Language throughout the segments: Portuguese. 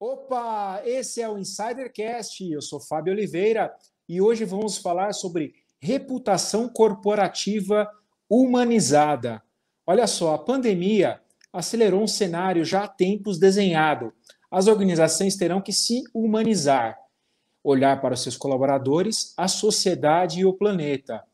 Opa, esse é o Insidercast. Eu sou Fábio Oliveira e hoje vamos falar sobre reputação corporativa humanizada. Olha só, a pandemia acelerou um cenário já há tempos desenhado. As organizações terão que se humanizar, olhar para os seus colaboradores, a sociedade e o planeta.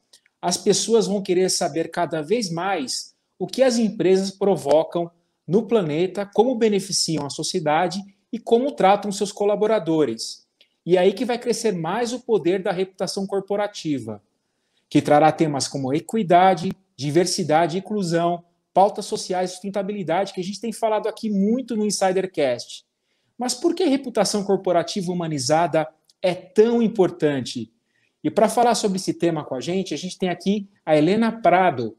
As pessoas vão querer saber cada vez mais o que as empresas provocam no planeta, como beneficiam a sociedade e como tratam seus colaboradores. E é aí que vai crescer mais o poder da reputação corporativa, que trará temas como equidade, diversidade inclusão, pautas sociais sustentabilidade, que a gente tem falado aqui muito no Insidercast. Mas por que reputação corporativa humanizada é tão importante? E para falar sobre esse tema com a gente, a gente tem aqui a Helena Prado.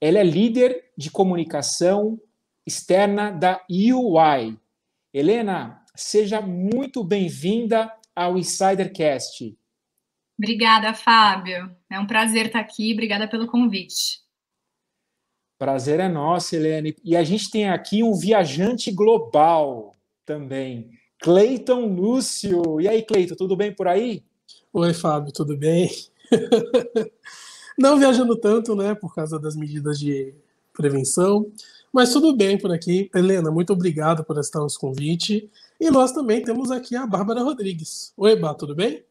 Ela é líder de comunicação externa da UI, Helena, seja muito bem-vinda ao Insidercast. Obrigada, Fábio. É um prazer estar aqui. Obrigada pelo convite. Prazer é nosso, Helene. E a gente tem aqui um viajante global também, Cleiton Lúcio. E aí, Cleiton, tudo bem por aí? Oi, Fábio, tudo bem? Não viajando tanto, né, por causa das medidas de prevenção, mas tudo bem por aqui. Helena, muito obrigado por aceitar nosso convite. E nós também temos aqui a Bárbara Rodrigues. Oi, Bá, tudo bem?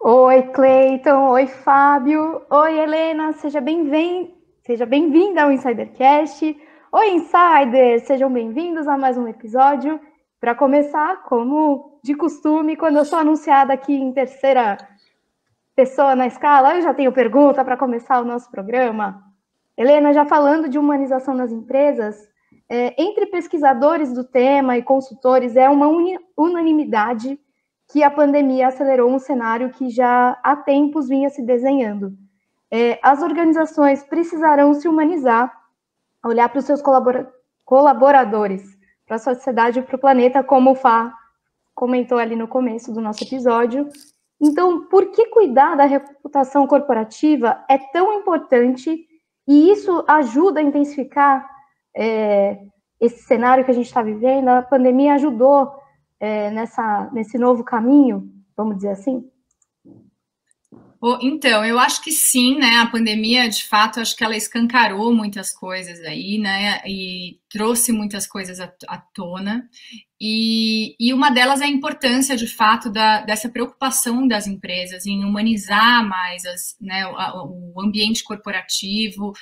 Oi, Cleiton. Oi, Fábio. Oi, Helena. Seja bem-vinda seja bem ao Insidercast. Oi, Insiders. Sejam bem-vindos a mais um episódio. Para começar, como de costume, quando eu sou anunciada aqui em terceira pessoa na escala, eu já tenho pergunta para começar o nosso programa. Helena, já falando de humanização nas empresas, é, entre pesquisadores do tema e consultores, é uma unanimidade que a pandemia acelerou um cenário que já há tempos vinha se desenhando. É, as organizações precisarão se humanizar, olhar para os seus colabora colaboradores, para a sociedade e para o planeta, como o Fá comentou ali no começo do nosso episódio. Então, por que cuidar da reputação corporativa é tão importante e isso ajuda a intensificar é, esse cenário que a gente está vivendo. A pandemia ajudou é, nessa, nesse novo caminho, vamos dizer assim? Então, eu acho que sim, né? A pandemia, de fato, acho que ela escancarou muitas coisas aí, né? E trouxe muitas coisas à, tona. E, e, uma delas é a importância, de fato, da, dessa preocupação das empresas em humanizar mais as, né, o, o ambiente corporativo,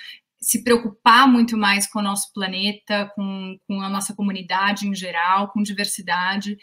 se preocupar muito mais com o nosso planeta, com, com, a nossa comunidade em geral, com diversidade.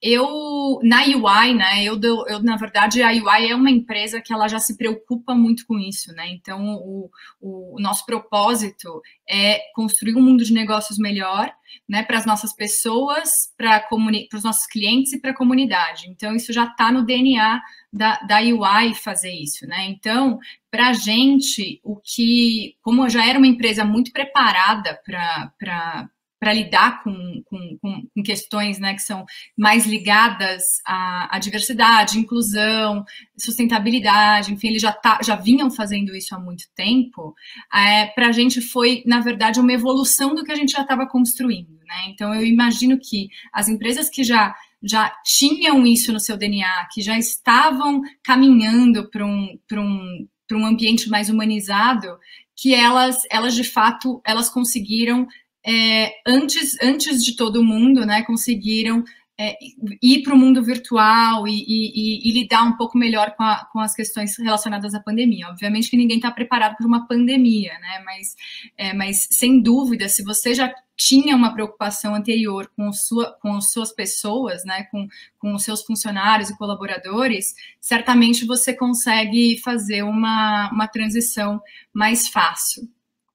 Eu, na UI, né, eu, eu, na verdade, a UI é uma empresa que ela já se preocupa muito com isso, né, então o, o, o nosso propósito é construir um mundo de negócios melhor, né, para as nossas pessoas, para os nossos clientes e para a comunidade. Então, isso já está no DNA da, da UI fazer isso, né? Então, para a gente, o que, como já era uma empresa muito preparada para para lidar com, com, com, questões né, que são mais ligadas à, à diversidade, inclusão, sustentabilidade, enfim, eles já, tá, já vinham fazendo isso há muito tempo, é, para a gente foi, na verdade, uma evolução do que a gente já estava construindo. Né? Então, eu imagino que as empresas que já já tinham isso no seu DNA, que já estavam caminhando para um, um, um ambiente mais humanizado, que elas, elas de fato, elas conseguiram, é, antes, antes de todo mundo, né, conseguiram é, ir para o mundo virtual e, e, e, lidar um pouco melhor com, a, com, as questões relacionadas à pandemia. Obviamente que ninguém está preparado para uma pandemia, né? Mas, é, mas sem dúvida, se você já tinha uma preocupação anterior com, sua, com as suas pessoas, né, com, com os seus funcionários e colaboradores, certamente você consegue fazer uma, uma transição mais fácil.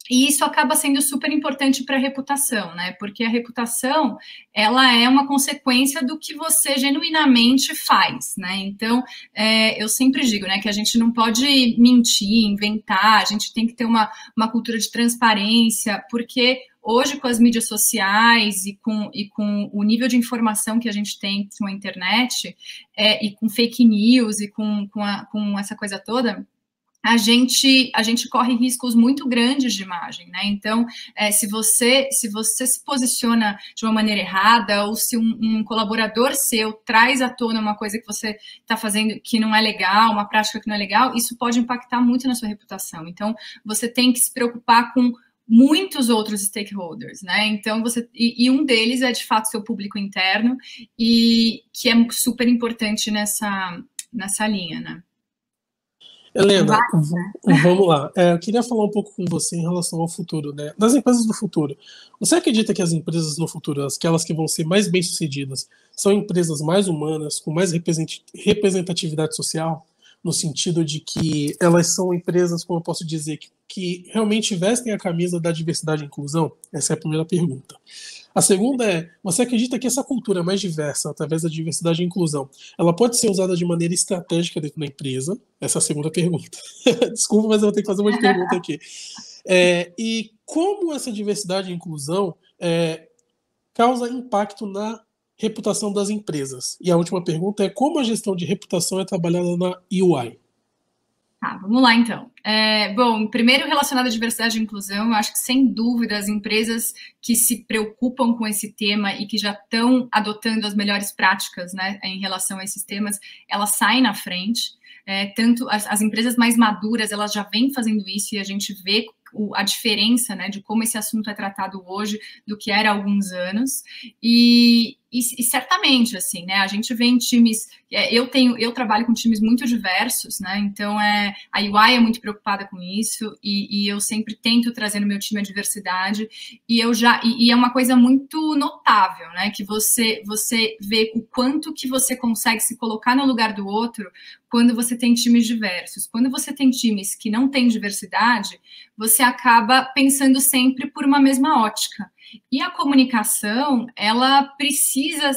E isso acaba sendo super importante para a reputação, né? Porque a reputação ela é uma consequência do que você genuinamente faz, né? Então, é, eu sempre digo, né, que a gente não pode mentir, inventar, a gente tem que ter uma, uma cultura de transparência, porque hoje com as mídias sociais e com, e com o nível de informação que a gente tem com a internet é, e com fake news e com, com, a, com essa coisa toda, a gente a gente corre riscos muito grandes de imagem, né? Então, é, se você se você se posiciona de uma maneira errada ou se um, um colaborador seu traz à tona uma coisa que você está fazendo que não é legal, uma prática que não é legal, isso pode impactar muito na sua reputação. Então, você tem que se preocupar com muitos outros stakeholders, né? Então você e, e, um deles é de fato seu público interno e que é super importante nessa nessa linha, né? Helena, vamos lá. É, eu queria falar um pouco com você em relação ao futuro, né? Das empresas do futuro. Você acredita que as empresas no futuro, aquelas que vão ser mais bem-sucedidas, são empresas mais humanas, com mais representatividade social? No sentido de que elas são empresas, como eu posso dizer, que, que realmente vestem a camisa da diversidade e inclusão? Essa é a primeira pergunta. A segunda é: você acredita que essa cultura mais diversa, através da diversidade e inclusão, ela pode ser usada de maneira estratégica dentro da empresa? Essa é a segunda pergunta. Desculpa, mas eu vou ter que fazer uma pergunta aqui. É, e como essa diversidade e inclusão é, causa impacto na reputação das empresas? E a última pergunta é: como a gestão de reputação é trabalhada na UI? Tá, vamos lá então. É, bom, primeiro relacionado à diversidade e inclusão, eu acho que sem dúvida as empresas que se preocupam com esse tema e que já estão adotando as melhores práticas né, em relação a esses temas, elas saem na frente. É, tanto as, as, empresas mais maduras, elas já vêm fazendo isso e a gente vê a diferença né, de como esse assunto é tratado hoje do que era há alguns anos. E, e, e, certamente, assim, né? A gente vê em times. É, eu tenho, eu trabalho com times muito diversos, né? Então é a UI é muito preocupada com isso e, e eu sempre tento trazer no meu time a diversidade e eu já e, e, é uma coisa muito notável, né? Que você você vê o quanto que você consegue se colocar no lugar do outro quando você tem times diversos. Quando você tem times que não têm diversidade, você acaba pensando sempre por uma mesma ótica. E a comunicação, ela precisa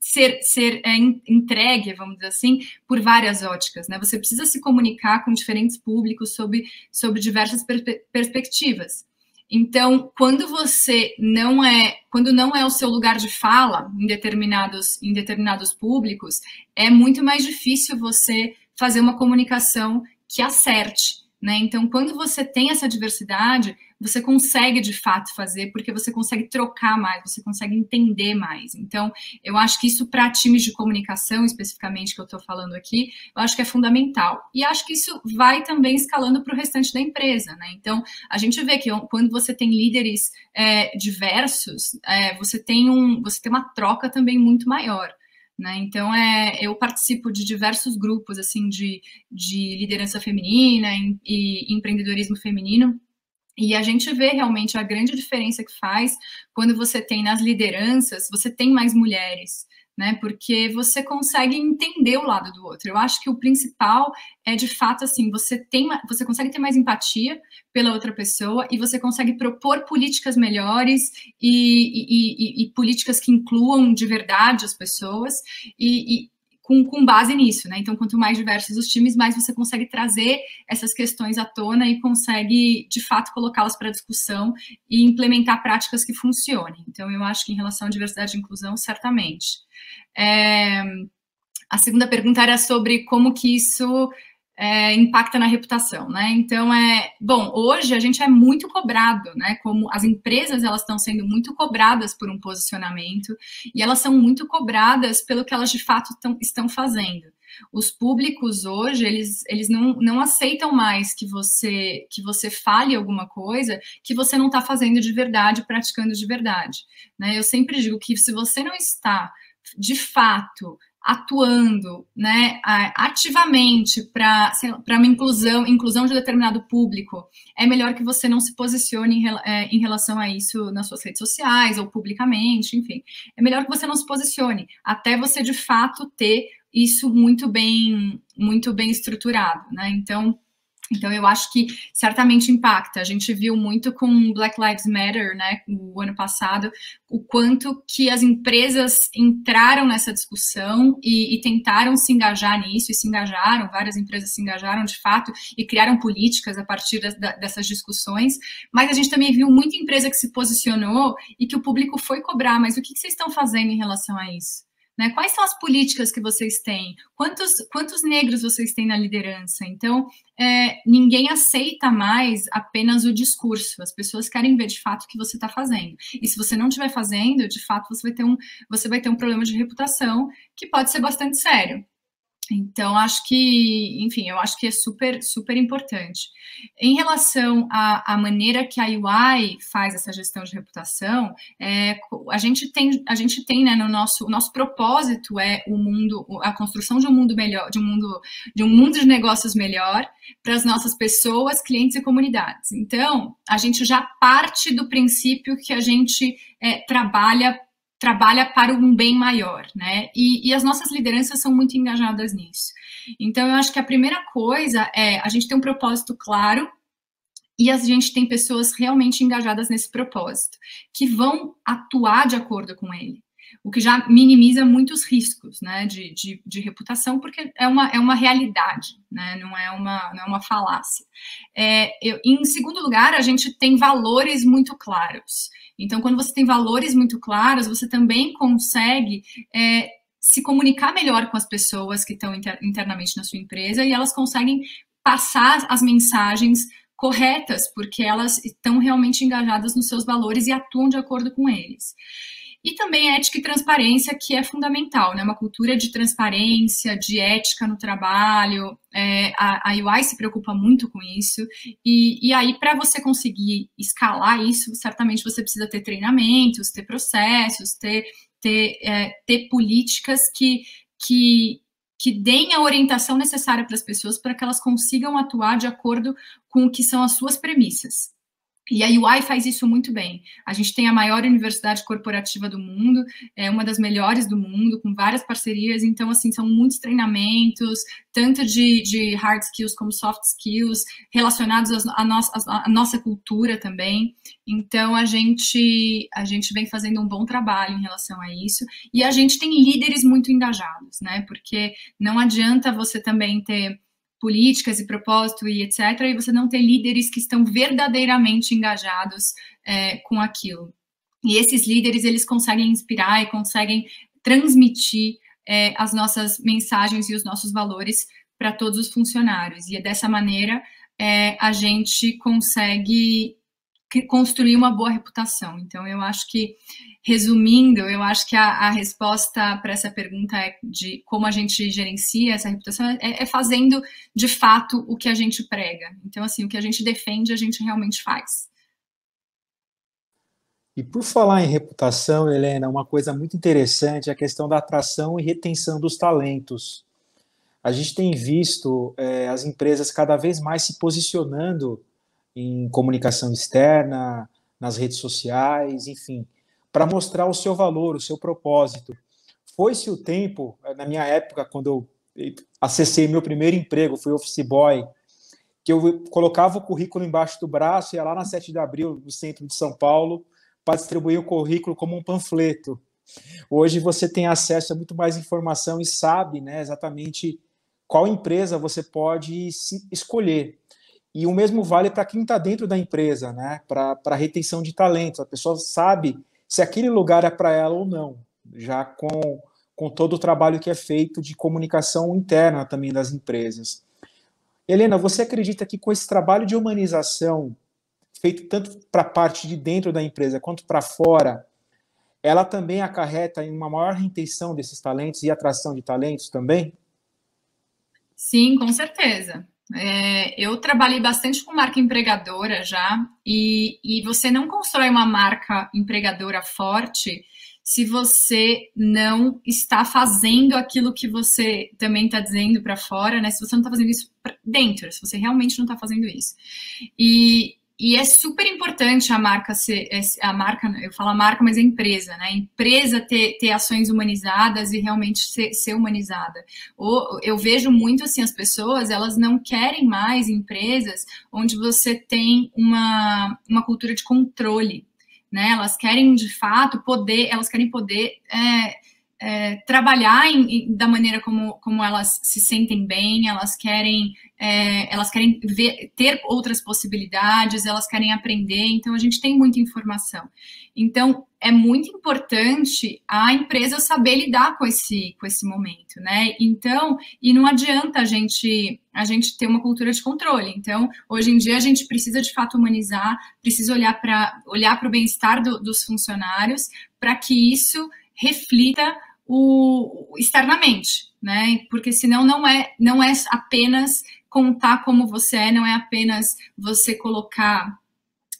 ser, ser é, entregue, vamos dizer assim, por várias óticas, né? Você precisa se comunicar com diferentes públicos sobre, sobre diversas per perspectivas. Então, quando você não é, quando não é o seu lugar de fala em determinados, em determinados públicos, é muito mais difícil você fazer uma comunicação que acerte. Né? Então, quando você tem essa diversidade, você consegue de fato fazer, porque você consegue trocar mais, você consegue entender mais. Então, eu acho que isso para times de comunicação, especificamente, que eu estou falando aqui, eu acho que é fundamental. E acho que isso vai também escalando para o restante da empresa. Né? Então, a gente vê que quando você tem líderes é, diversos, é, você, tem um, você tem uma troca também muito maior. Né? Então, é, eu participo de diversos grupos assim de, de liderança feminina e, e empreendedorismo feminino, e a gente vê realmente a grande diferença que faz quando você tem nas lideranças, você tem mais mulheres, né? Porque você consegue entender o lado do outro. Eu acho que o principal é de fato assim, você tem, você consegue ter mais empatia pela outra pessoa e você consegue propor políticas melhores e, e, e, e políticas que incluam de verdade as pessoas e, com, com, base nisso, né? Então, quanto mais diversos os times, mais você consegue trazer essas questões à tona e consegue, de fato, colocá-las para discussão e implementar práticas que funcionem. Então, eu acho que em relação à diversidade e inclusão, certamente. É, a segunda pergunta era sobre como que isso é, impacta na reputação, né? Então é bom. Hoje a gente é muito cobrado, né? Como as empresas elas estão sendo muito cobradas por um posicionamento e elas são muito cobradas pelo que elas de fato tão, estão fazendo. Os públicos hoje eles, eles não, não aceitam mais que você que você fale alguma coisa que você não está fazendo de verdade, praticando de verdade. Né? Eu sempre digo que se você não está de fato atuando né, ativamente para uma inclusão, inclusão de determinado público, é melhor que você não se posicione em, é, em, relação a isso nas suas redes sociais ou publicamente, enfim. É melhor que você não se posicione, até você de fato ter isso muito bem, muito bem estruturado, né? Então, então, eu acho que certamente impacta. A gente viu muito com Black Lives Matter, né, o ano passado, o quanto que as empresas entraram nessa discussão e, e, tentaram se engajar nisso, e se engajaram, várias empresas se engajaram de fato e criaram políticas a partir da, dessas discussões. Mas a gente também viu muita empresa que se posicionou e que o público foi cobrar, mas o que, que vocês estão fazendo em relação a isso? Né? Quais são as políticas que vocês têm? Quantos, quantos negros vocês têm na liderança? Então, é, ninguém aceita mais apenas o discurso. As pessoas querem ver de fato o que você está fazendo. E se você não estiver fazendo, de fato, você vai ter um, você vai ter um problema de reputação que pode ser bastante sério. Então, acho que, enfim, eu acho que é super, super importante. Em relação à, à maneira que a UI faz essa gestão de reputação, é, a gente tem, a gente tem, né, no nosso, o nosso propósito é o mundo, a construção de um mundo melhor, de um mundo, de um mundo de negócios melhor para as nossas pessoas, clientes e comunidades. Então, a gente já parte do princípio que a gente é, trabalha trabalha para um bem maior, né? E, e, as nossas lideranças são muito engajadas nisso. Então, eu acho que a primeira coisa é a gente ter um propósito claro e a gente tem pessoas realmente engajadas nesse propósito, que vão atuar de acordo com ele. O que já minimiza muitos riscos né, de, de, de reputação, porque é uma, é uma realidade, né, não, é uma, não é uma falácia. É, eu, em segundo lugar, a gente tem valores muito claros. Então, quando você tem valores muito claros, você também consegue é, se comunicar melhor com as pessoas que estão inter, internamente na sua empresa e elas conseguem passar as mensagens corretas, porque elas estão realmente engajadas nos seus valores e atuam de acordo com eles. E também ética e transparência, que é fundamental, né? Uma cultura de transparência, de ética no trabalho. É, a, a UI se preocupa muito com isso. E, e aí, para você conseguir escalar isso, certamente você precisa ter treinamentos, ter processos, ter, ter, é, ter políticas que, que, que deem a orientação necessária para as pessoas para que elas consigam atuar de acordo com o que são as suas premissas. E a UI faz isso muito bem. A gente tem a maior universidade corporativa do mundo, é uma das melhores do mundo, com várias parcerias. Então, assim, são muitos treinamentos, tanto de, de hard skills como soft skills, relacionados à nossa, à nossa cultura também. Então, a gente, a gente vem fazendo um bom trabalho em relação a isso. E a gente tem líderes muito engajados, né? Porque não adianta você também ter políticas e propósito e etc., e você não ter líderes que estão verdadeiramente engajados é, com aquilo. E esses líderes, eles conseguem inspirar e conseguem transmitir é, as nossas mensagens e os nossos valores para todos os funcionários. E é dessa maneira é, a gente consegue construir uma boa reputação. Então, eu acho que, resumindo, eu acho que a, a resposta para essa pergunta é de como a gente gerencia essa reputação é, é, fazendo de fato o que a gente prega. Então, assim, o que a gente defende, a gente realmente faz. E por falar em reputação, Helena, uma coisa muito interessante é a questão da atração e retenção dos talentos. A gente tem visto é, as empresas cada vez mais se posicionando em comunicação externa, nas redes sociais, enfim, para mostrar o seu valor, o seu propósito. Foi-se o tempo, na minha época, quando eu acessei meu primeiro emprego, fui office boy, que eu colocava o currículo embaixo do braço, ia lá na 7 de abril, no centro de São Paulo, para distribuir o currículo como um panfleto. Hoje você tem acesso a muito mais informação e sabe né, exatamente qual empresa você pode escolher. E o mesmo vale para quem está dentro da empresa, né? para a retenção de talentos. A pessoa sabe se aquele lugar é para ela ou não, já com, com todo o trabalho que é feito de comunicação interna também das empresas. Helena, você acredita que com esse trabalho de humanização, feito tanto para a parte de dentro da empresa quanto para fora, ela também acarreta em uma maior retenção desses talentos e atração de talentos também? Sim, com certeza. É, eu trabalhei bastante com marca empregadora já, e, e você não constrói uma marca empregadora forte se você não está fazendo aquilo que você também está dizendo para fora, né? Se você não está fazendo isso dentro, se você realmente não está fazendo isso. E, e é super importante a marca ser, a marca, eu falo a marca, mas é a empresa, né? A empresa ter, ter ações humanizadas e realmente ser, ser humanizada. Ou, eu vejo muito assim, as pessoas, elas não querem mais empresas onde você tem uma, uma cultura de controle, né? Elas querem, de fato, poder, elas querem poder é, é, trabalhar em, em, da maneira como, como elas se sentem bem, elas querem, é, elas querem ver, ter outras possibilidades, elas querem aprender, então a gente tem muita informação. Então, é muito importante a empresa saber lidar com esse, com esse momento, né? Então, e não adianta a gente, a gente ter uma cultura de controle. Então, hoje em dia, a gente precisa de fato humanizar, precisa olhar para olhar o bem-estar do, dos funcionários, para que isso reflita o externamente, né? Porque senão não é não é apenas contar como você é, não é apenas você colocar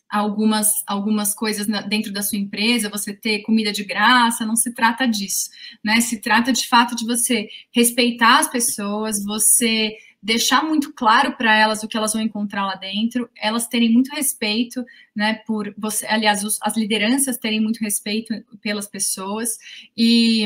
algumas algumas coisas dentro da sua empresa, você ter comida de graça, não se trata disso, né? Se trata de fato de você respeitar as pessoas, você deixar muito claro para elas o que elas vão encontrar lá dentro, elas terem muito respeito, né, por você, aliás, os, as lideranças terem muito respeito pelas pessoas e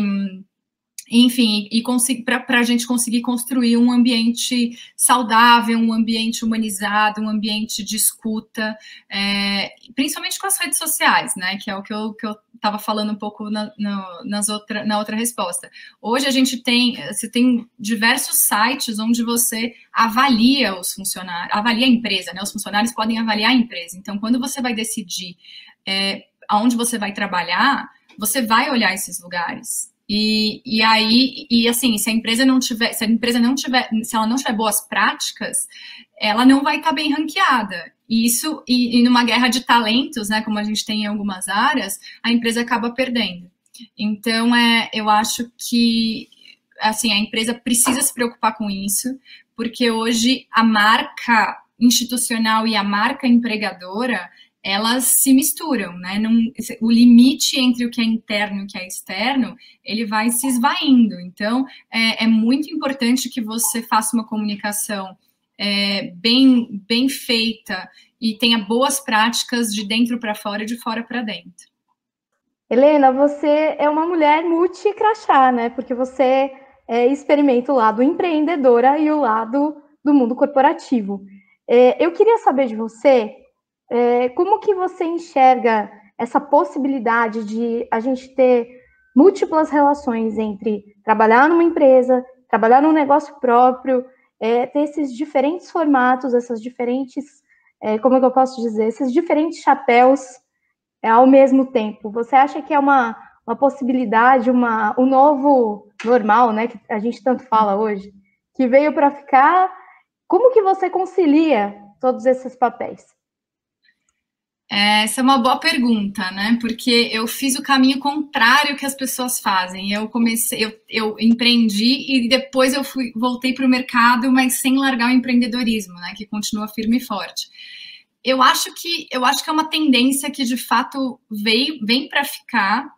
enfim, e para a gente conseguir construir um ambiente saudável, um ambiente humanizado, um ambiente de escuta, é, principalmente com as redes sociais, né? Que é o que eu estava falando um pouco na, na, nas outra, na outra resposta. Hoje a gente tem, você tem diversos sites onde você avalia os funcionários, avalia a empresa, né? Os funcionários podem avaliar a empresa. Então, quando você vai decidir é, aonde você vai trabalhar, você vai olhar esses lugares. E, e aí, e assim, se a empresa não tiver, se a empresa não tiver, se ela não tiver boas práticas, ela não vai estar bem ranqueada. E isso, e, e numa guerra de talentos, né, como a gente tem em algumas áreas, a empresa acaba perdendo. Então, é, eu acho que assim, a empresa precisa se preocupar com isso, porque hoje a marca institucional e a marca empregadora elas se misturam, né? O limite entre o que é interno e o que é externo, ele vai se esvaindo. Então, é, é muito importante que você faça uma comunicação é, bem, bem feita e tenha boas práticas de dentro para fora e de fora para dentro. Helena, você é uma mulher multi-crachá, né? Porque você é, experimenta o lado empreendedora e o lado do mundo corporativo. É, eu queria saber de você é, como que você enxerga essa possibilidade de a gente ter múltiplas relações entre trabalhar numa empresa, trabalhar num negócio próprio, é, ter esses diferentes formatos, essas diferentes, é, como é que eu posso dizer, esses diferentes chapéus ao mesmo tempo. Você acha que é uma, uma possibilidade, uma, um novo normal, né, que a gente tanto fala hoje, que veio para ficar? Como que você concilia todos esses papéis? Essa é uma boa pergunta, né? Porque eu fiz o caminho contrário que as pessoas fazem. Eu comecei, eu, eu empreendi e depois eu fui, voltei para o mercado, mas sem largar o empreendedorismo, né? Que continua firme e forte. Eu acho que eu acho que é uma tendência que de fato veio, vem para ficar.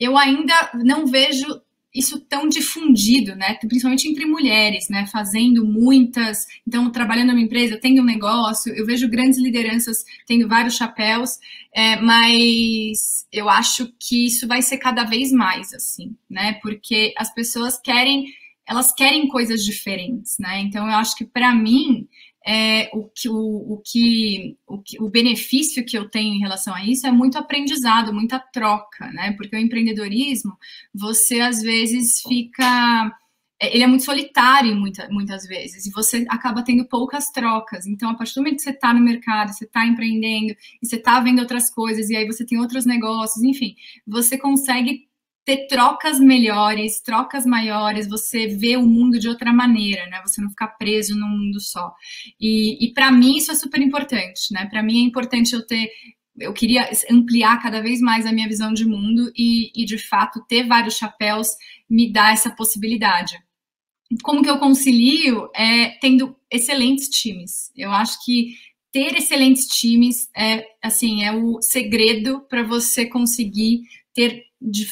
Eu ainda não vejo isso tão difundido, né? Principalmente entre mulheres, né? Fazendo muitas, então trabalhando numa empresa, tendo um negócio, eu vejo grandes lideranças tendo vários chapéus, é, mas eu acho que isso vai ser cada vez mais assim, né? Porque as pessoas querem, elas querem coisas diferentes, né? Então eu acho que para mim é, o, que, o, o, que, o, que, o benefício que eu tenho em relação a isso é muito aprendizado, muita troca, né? Porque o empreendedorismo, você às vezes fica. É, ele é muito solitário muita, muitas vezes, e você acaba tendo poucas trocas. Então, a partir do momento que você está no mercado, você está empreendendo, e você está vendo outras coisas, e aí você tem outros negócios, enfim, você consegue ter trocas melhores, trocas maiores, você vê o mundo de outra maneira, né? Você não ficar preso num mundo só. E, e para mim isso é super importante, né? Para mim é importante eu ter eu queria ampliar cada vez mais a minha visão de mundo e, e, de fato, ter vários chapéus me dá essa possibilidade. Como que eu concilio? É tendo excelentes times. Eu acho que ter excelentes times é, assim, é o segredo para você conseguir ter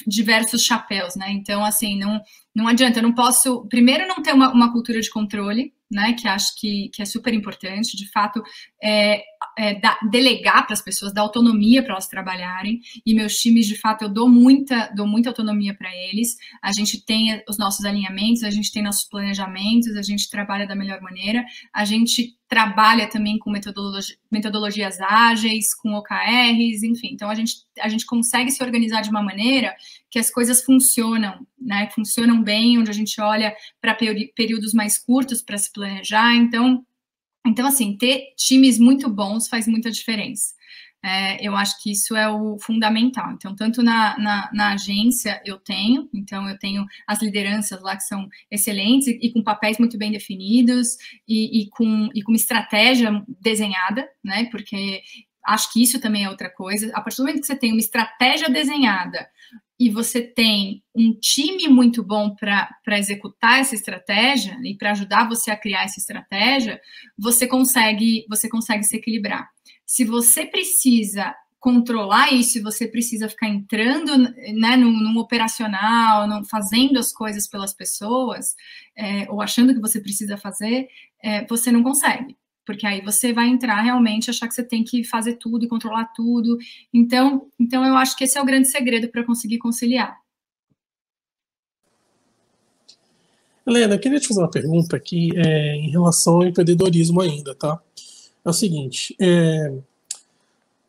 diversos chapéus, né? Então, assim, não, não adianta, eu não posso, primeiro, não ter uma, uma cultura de controle, né? Que acho que, que é super importante, de fato, é, é, da, delegar para as pessoas, dar autonomia para elas trabalharem. E meus times, de fato, eu dou muita, dou muita autonomia para eles. A gente tem os nossos alinhamentos, a gente tem nossos planejamentos, a gente trabalha da melhor maneira, a gente trabalha também com metodologi metodologias ágeis, com OKRs, enfim. Então a gente, a gente consegue se organizar de uma maneira que as coisas funcionam né, funcionam bem, onde a gente olha para períodos mais curtos para se planejar. Então, então, assim, ter times muito bons faz muita diferença. É, eu acho que isso é o fundamental. Então, tanto na, na, na, agência eu tenho, então eu tenho as lideranças lá que são excelentes e, e com papéis muito bem definidos e, e, com, e com estratégia desenhada, né? Porque acho que isso também é outra coisa. A partir do momento que você tem uma estratégia desenhada e você tem um time muito bom para executar essa estratégia e para ajudar você a criar essa estratégia, você consegue, você consegue se equilibrar. Se você precisa controlar isso, você precisa ficar entrando né, num, num operacional, num, fazendo as coisas pelas pessoas, é, ou achando que você precisa fazer, é, você não consegue. Porque aí você vai entrar realmente achar que você tem que fazer tudo e controlar tudo. Então, então eu acho que esse é o grande segredo para conseguir conciliar. Helena, eu queria te fazer uma pergunta aqui é, em relação ao empreendedorismo ainda, tá? é o seguinte: é,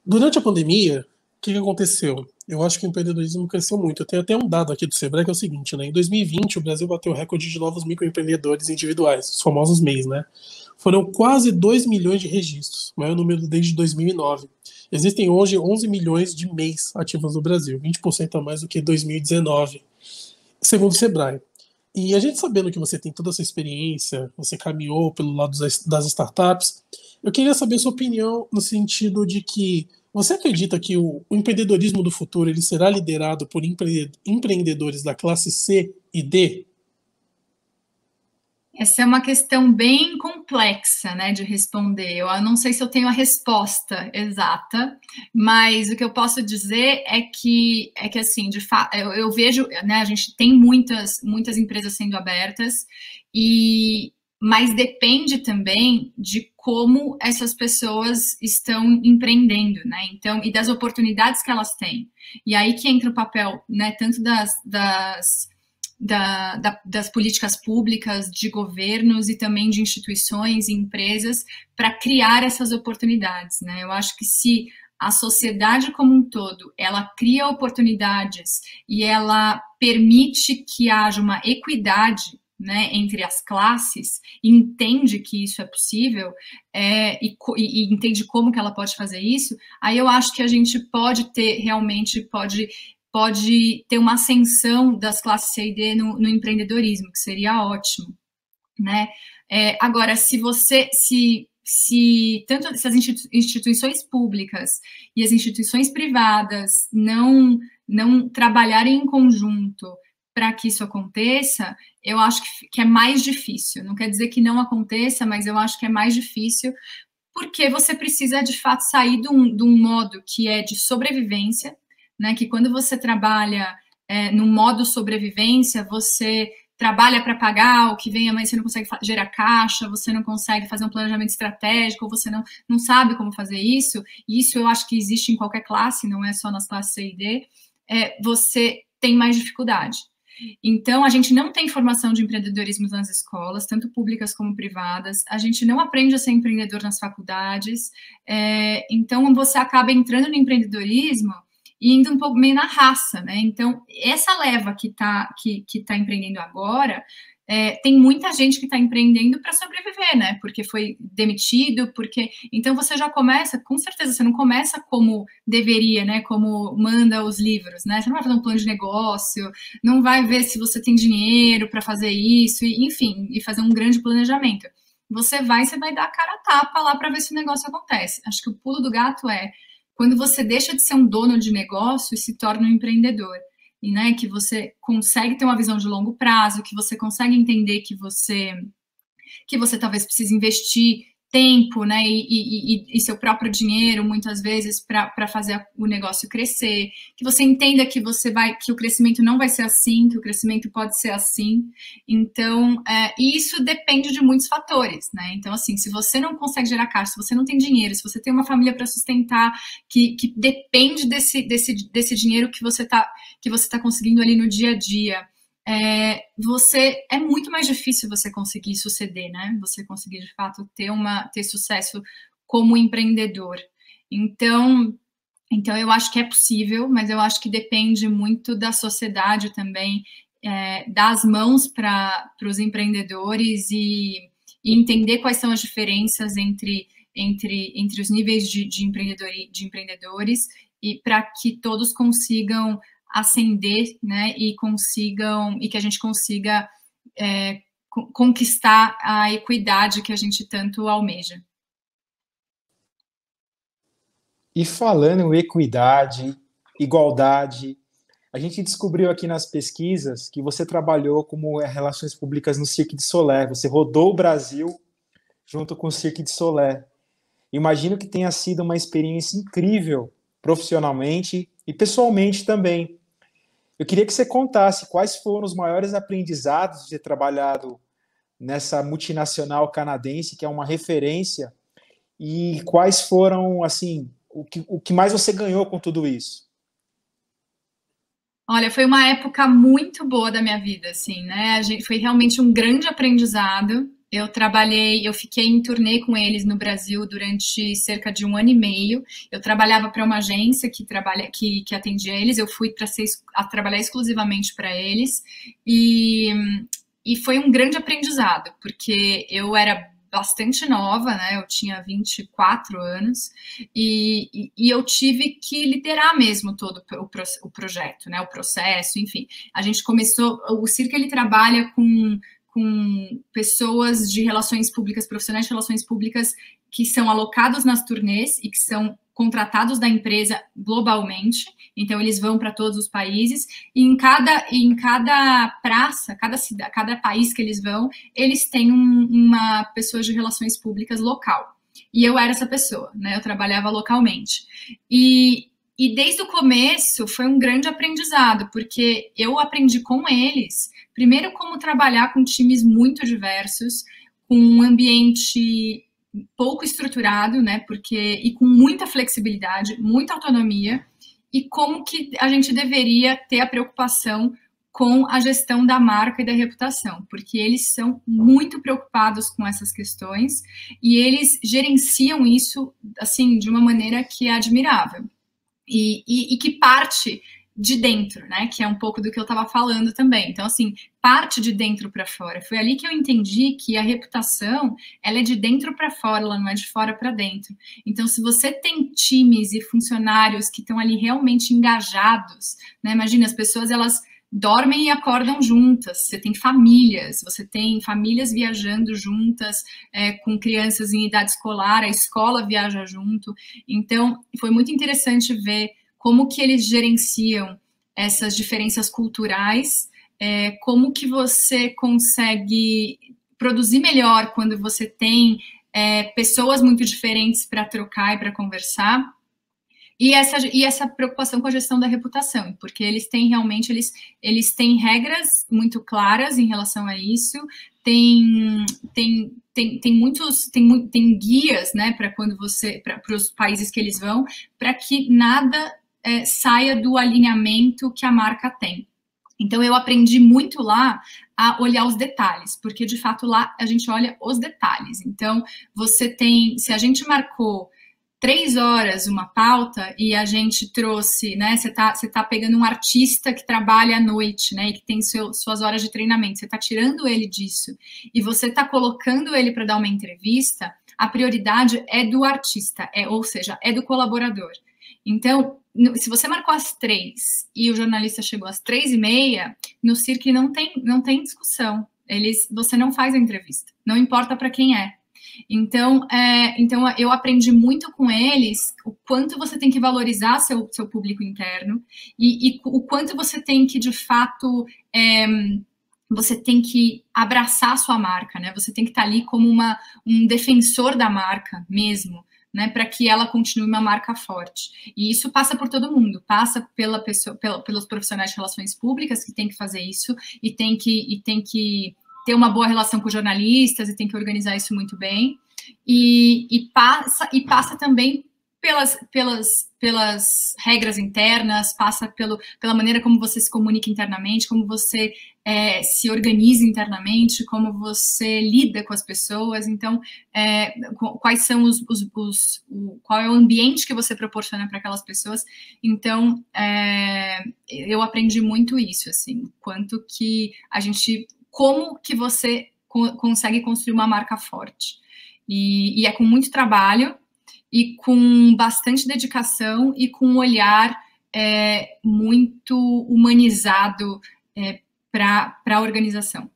durante a pandemia, o que, que, aconteceu? Eu acho que o empreendedorismo cresceu muito. Eu tenho até um dado aqui do Sebrae que é o seguinte: né, em 2020, o Brasil bateu o recorde de novos microempreendedores individuais, os famosos MEIs, né? Foram quase 2 milhões de registros, maior número desde 2009. Existem hoje 11 milhões de MEIs ativos no Brasil, 20% a mais do que 2019, segundo o Sebrae. E a gente sabendo que você tem toda essa experiência, você caminhou pelo lado das startups, eu queria saber sua opinião no sentido de que você acredita que o, o empreendedorismo do futuro ele será liderado por empre, empreendedores da classe C e D? Essa é uma questão bem complexa, né, de responder. Eu não sei se eu tenho a resposta exata, mas o que eu posso dizer é que é que assim, de fato, eu, eu, vejo, né, a gente tem muitas muitas empresas sendo abertas e mas depende também de como essas pessoas estão empreendendo, né? Então, e das oportunidades que elas têm. E aí que entra o papel, né, tanto das, das, da, da, das políticas públicas, de governos e também de instituições e empresas para criar essas oportunidades, né? Eu acho que se a sociedade como um todo, ela cria oportunidades e ela permite que haja uma equidade né, entre as classes, entende que isso é possível é, e, e, entende como que ela pode fazer isso, aí eu acho que a gente pode ter realmente pode pode ter uma ascensão das classes C e D no, no empreendedorismo, que seria ótimo, né? É, agora, se você se se tanto se as instituições públicas e as instituições privadas não não trabalharem em conjunto para que isso aconteça, eu acho que, que é mais difícil. Não quer dizer que não aconteça, mas eu acho que é mais difícil, porque você precisa de fato sair de um, de um modo que é de sobrevivência, né? Que quando você trabalha é, no modo sobrevivência, você trabalha para pagar o que vem amanhã, você não consegue gerar caixa, você não consegue fazer um planejamento estratégico, você não, não sabe como fazer isso, e isso eu acho que existe em qualquer classe, não é só nas classes C e D, é, você tem mais dificuldade. Então, a gente não tem formação de empreendedorismo nas escolas, tanto públicas como privadas. A gente não aprende a ser empreendedor nas faculdades. É, então, você acaba entrando no empreendedorismo e indo um pouco meio na raça, né? Então, essa leva que está que, que tá empreendendo agora é, tem muita gente que está empreendendo para sobreviver, né? Porque foi demitido, porque. Então você já começa, com certeza, você não começa como deveria, né? Como manda os livros, né? Você não vai fazer um plano de negócio, não vai ver se você tem dinheiro para fazer isso, e, enfim, e fazer um grande planejamento. Você vai, você vai dar a cara a tapa lá para ver se o negócio acontece. Acho que o pulo do gato é quando você deixa de ser um dono de negócio e se torna um empreendedor e né, que você consegue ter uma visão de longo prazo, que você consegue entender que você que você talvez precise investir tempo, né, e, e, e, seu próprio dinheiro, muitas vezes, para fazer o negócio crescer, que você entenda que você vai, que o crescimento não vai ser assim, que o crescimento pode ser assim. Então, é, isso depende de muitos fatores, né? Então, assim, se você não consegue gerar caixa, se você não tem dinheiro, se você tem uma família para sustentar, que, que depende desse, desse, desse dinheiro que você está que você tá conseguindo ali no dia a dia é, você é muito mais difícil você conseguir suceder, né? Você conseguir de fato ter uma ter sucesso como empreendedor. Então, então eu acho que é possível, mas eu acho que depende muito da sociedade também é, dar as mãos para os empreendedores e, e, entender quais são as diferenças entre, entre, entre os níveis de, de, empreendedor, de empreendedores e para que todos consigam ascender, né, e consigam e que a gente consiga é, conquistar a equidade que a gente tanto almeja. E falando em equidade, igualdade, a gente descobriu aqui nas pesquisas que você trabalhou como relações públicas no Cirque de Solé. Você rodou o Brasil junto com o Cirque de Solé. Imagino que tenha sido uma experiência incrível profissionalmente e pessoalmente também. Eu queria que você contasse quais foram os maiores aprendizados de ter trabalhado nessa multinacional canadense, que é uma referência, e quais foram, assim, o que, o que mais você ganhou com tudo isso? Olha, foi uma época muito boa da minha vida, assim, né? A gente, foi realmente um grande aprendizado. Eu trabalhei, eu fiquei em turnê com eles no Brasil durante cerca de um ano e meio. Eu trabalhava para uma agência que trabalha, que, que atendia eles. Eu fui para trabalhar exclusivamente para eles e, e foi um grande aprendizado, porque eu era bastante nova, né? Eu tinha 24 anos e, e, e eu tive que liderar mesmo todo o, pro, o projeto, né? O processo, enfim. A gente começou, o Circo ele trabalha com com pessoas de relações públicas, profissionais de relações públicas que são alocados nas turnês e que são contratados da empresa globalmente. Então eles vão para todos os países e em cada em cada praça, cada cidade, cada país que eles vão, eles têm um, uma pessoa de relações públicas local. E eu era essa pessoa, né? Eu trabalhava localmente. E e desde o começo foi um grande aprendizado, porque eu aprendi com eles Primeiro, como trabalhar com times muito diversos, com um ambiente pouco estruturado, né? Porque e com muita flexibilidade, muita autonomia, e como que a gente deveria ter a preocupação com a gestão da marca e da reputação, porque eles são muito preocupados com essas questões e eles gerenciam isso assim de uma maneira que é admirável e, e, e que parte de dentro, né? Que é um pouco do que eu estava falando também. Então, assim, parte de dentro para fora. Foi ali que eu entendi que a reputação ela é de dentro para fora, ela não é de fora para dentro. Então, se você tem times e funcionários que estão ali realmente engajados, né? Imagina, as pessoas elas dormem e acordam juntas. Você tem famílias, você tem famílias viajando juntas, é, com crianças em idade escolar, a escola viaja junto. Então, foi muito interessante ver como que eles gerenciam essas diferenças culturais, é, como que você consegue produzir melhor quando você tem é, pessoas muito diferentes para trocar e para conversar. E essa, e essa preocupação com a gestão da reputação, porque eles têm realmente, eles, eles têm regras muito claras em relação a isso, tem, tem, tem, tem muitos, tem, tem guias, né, para quando você, para os países que eles vão, para que nada é, saia do alinhamento que a marca tem. Então, eu aprendi muito lá a olhar os detalhes, porque de fato lá a gente olha os detalhes. Então, você tem, se a gente marcou três horas uma pauta e a gente trouxe, né? Você tá, você tá pegando um artista que trabalha à noite, né? E que tem seu, suas horas de treinamento, você tá tirando ele disso e você tá colocando ele para dar uma entrevista, a prioridade é do artista, é, ou seja, é do colaborador. Então, se você marcou às três e o jornalista chegou às três e meia, no circo não tem, não tem discussão. Eles, você não faz a entrevista, não importa para quem é. Então, é, então eu aprendi muito com eles o quanto você tem que valorizar seu, seu público interno e, e o quanto você tem que, de fato, é, você tem que abraçar a sua marca, né? Você tem que estar ali como uma, um defensor da marca mesmo né, para que ela continue uma marca forte. E isso passa por todo mundo, passa pela pessoa, pela, pelos profissionais de relações públicas que tem que fazer isso e tem que, e tem que ter uma boa relação com jornalistas e tem que organizar isso muito bem. E, e passa, e passa também pelas, pelas, pelas regras internas, passa pelo, pela maneira como você se comunica internamente, como você é, se organiza internamente, como você lida com as pessoas. Então, é, quais são os, os, os o, qual é o ambiente que você proporciona para aquelas pessoas. Então, é, eu aprendi muito isso, assim, quanto que a gente, como que você co consegue construir uma marca forte. E, e é com muito trabalho e com bastante dedicação e com um olhar é, muito humanizado é, para a organização.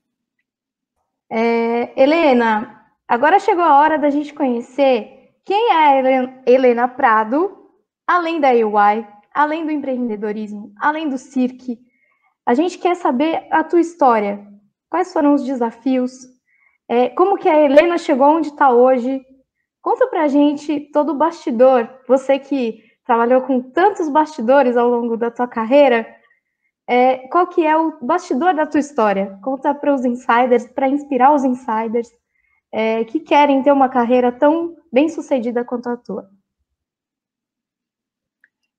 É, Helena, agora chegou a hora da gente conhecer quem é a Helena Prado, além da UI, além do empreendedorismo, além do cirque. A gente quer saber a tua história. Quais foram os desafios? É, como que a Helena chegou onde está hoje? Conta pra gente todo o bastidor, você que trabalhou com tantos bastidores ao longo da tua carreira, é, qual que é o bastidor da tua história? Conta para os insiders, para inspirar os insiders é, que querem ter uma carreira tão bem sucedida quanto a tua.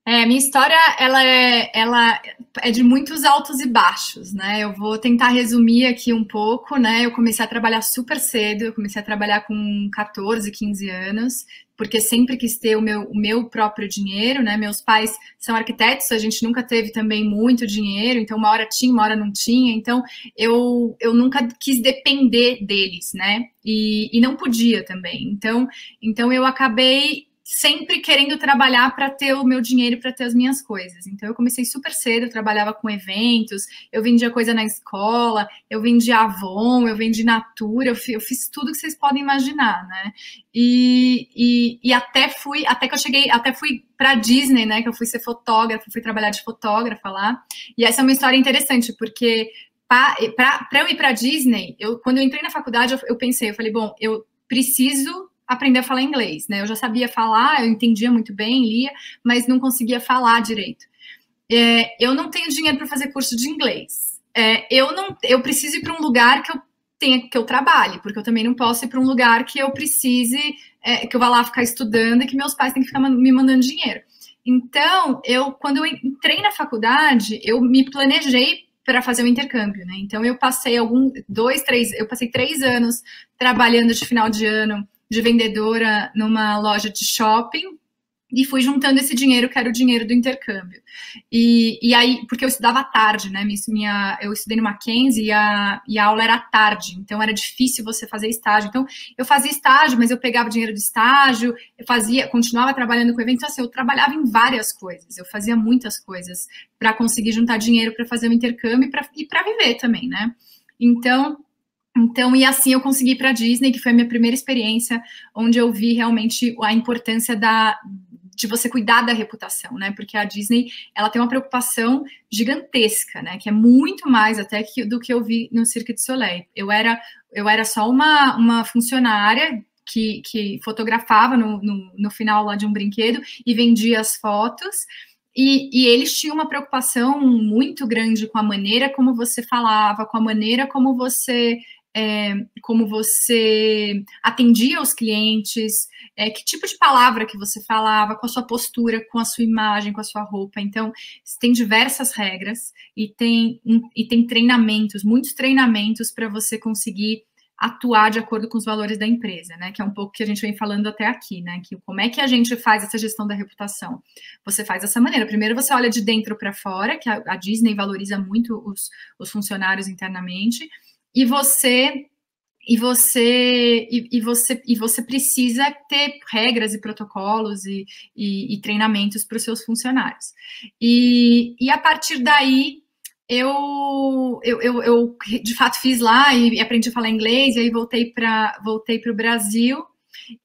É, minha história ela é, ela é de muitos altos e baixos, né? Eu vou tentar resumir aqui um pouco, né? Eu comecei a trabalhar super cedo, eu comecei a trabalhar com 14, 15 anos, porque sempre quis ter o meu, o meu próprio dinheiro, né? Meus pais são arquitetos, a gente nunca teve também muito dinheiro, então uma hora tinha, uma hora não tinha, então eu, eu nunca quis depender deles, né? E, e não podia também. Então, então eu acabei sempre querendo trabalhar para ter o meu dinheiro para ter as minhas coisas. Então eu comecei super cedo, eu trabalhava com eventos, eu vendia coisa na escola, eu vendia Avon, eu vendi Natura, eu, eu fiz tudo que vocês podem imaginar, né? E, e, e até fui, até que eu cheguei, até fui para Disney, né? Que eu fui ser fotógrafa, fui trabalhar de fotógrafa lá. E essa é uma história interessante porque para eu ir para Disney, eu, quando eu entrei na faculdade, eu, eu pensei, eu falei, bom, eu preciso aprender a falar inglês, né? Eu já sabia falar, eu entendia muito bem, lia, mas não conseguia falar direito. É, eu não tenho dinheiro para fazer curso de inglês. É, eu não, eu preciso ir para um lugar que eu tenha que eu trabalhe, porque eu também não posso ir para um lugar que eu precise, é, que eu vá lá ficar estudando e que meus pais têm que ficar me mandando dinheiro. Então, eu quando eu entrei na faculdade, eu me planejei para fazer o intercâmbio, né? Então eu passei algum dois, três, eu passei três anos trabalhando de final de ano de vendedora numa loja de shopping e fui juntando esse dinheiro, que era o dinheiro do intercâmbio. E, e aí, porque eu estudava tarde, né? Minha, eu estudei no Mackenzie e a, e a aula era tarde, então era difícil você fazer estágio. Então, eu fazia estágio, mas eu pegava dinheiro do estágio, eu fazia, continuava trabalhando com evento, então, assim, eu trabalhava em várias coisas, eu fazia muitas coisas para conseguir juntar dinheiro para fazer o intercâmbio e para viver também, né? Então, então, e assim eu consegui para a Disney, que foi a minha primeira experiência, onde eu vi realmente a importância da, de você cuidar da reputação, né? Porque a Disney, ela tem uma preocupação gigantesca, né? Que é muito mais até que, do que eu vi no Cirque du Soleil. Eu era, eu era só uma, uma funcionária que, que fotografava no, no, no final lá de um brinquedo e vendia as fotos, e, e, eles tinham uma preocupação muito grande com a maneira como você falava, com a maneira como você é, como você atendia os clientes, é, que tipo de palavra que você falava, com a sua postura, com a sua imagem, com a sua roupa. Então, tem diversas regras e tem, e tem treinamentos, muitos treinamentos para você conseguir atuar de acordo com os valores da empresa, né? Que é um pouco que a gente vem falando até aqui, né? Que como é que a gente faz essa gestão da reputação? Você faz dessa maneira. Primeiro você olha de dentro para fora, que a, a Disney valoriza muito os, os funcionários internamente e você e você e, e, você e você precisa ter regras e protocolos e, e, e treinamentos para os seus funcionários. E, e a partir daí eu, eu, eu, eu, de fato fiz lá e aprendi a falar inglês e aí voltei para voltei para o Brasil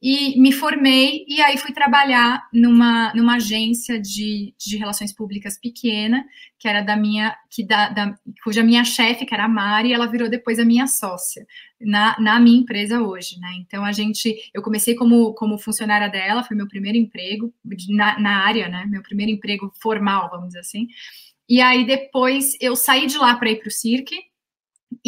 e me formei e aí fui trabalhar numa, numa agência de, de relações públicas pequena, que era da minha, que da, da cuja minha chefe, que era a Mari, ela virou depois a minha sócia na, na minha empresa hoje, né? Então a gente, eu comecei como, como funcionária dela, foi meu primeiro emprego na, na área, né? Meu primeiro emprego formal, vamos dizer assim. E aí depois eu saí de lá para ir para o Cirque,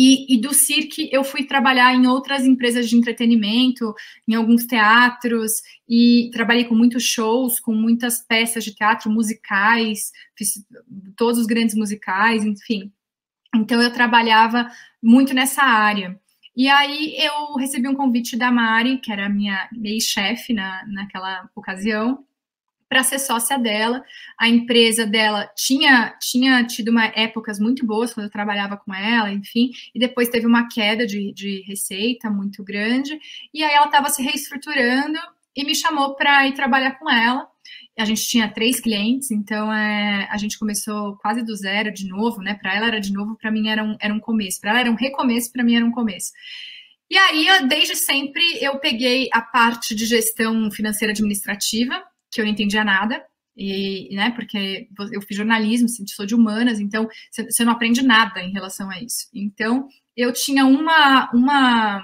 E, e, do Cirque eu fui trabalhar em outras empresas de entretenimento, em alguns teatros, e trabalhei com muitos shows, com muitas peças de teatro, musicais, fiz todos os grandes musicais, enfim. Então eu trabalhava muito nessa área. E aí eu recebi um convite da Mari, que era minha ex-chefe na, naquela ocasião, para ser sócia dela. A empresa dela tinha, tinha tido uma, épocas muito boas quando eu trabalhava com ela, enfim, e depois teve uma queda de, de receita muito grande, e aí ela estava se reestruturando e me chamou para ir trabalhar com ela. A gente tinha três clientes, então é, a gente começou quase do zero de novo, né? Para ela era de novo, para mim era um, era um começo. Para ela era um recomeço, para mim era um começo. E aí, desde sempre, eu peguei a parte de gestão financeira administrativa, que eu não entendia nada, e, né, porque eu fiz jornalismo, assim, sou de humanas, então você não aprende nada em relação a isso. Então, eu tinha uma, uma